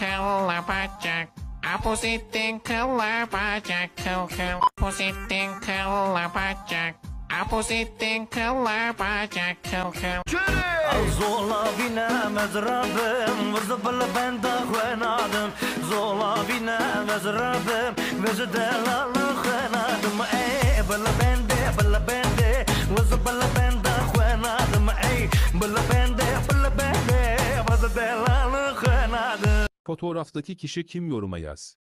Kala bacak Abuzittin kala bacak Kıl kala bacak Abuzittin kala bacak Kıl kıl Zola binemez Rabbim Vızı bılı ben de khenadım Ey bılı bende bılı bende Vızı bılı ben Ey bılı bende bılı bende Vızı Fotoğraftaki kişi kim yoruma yaz.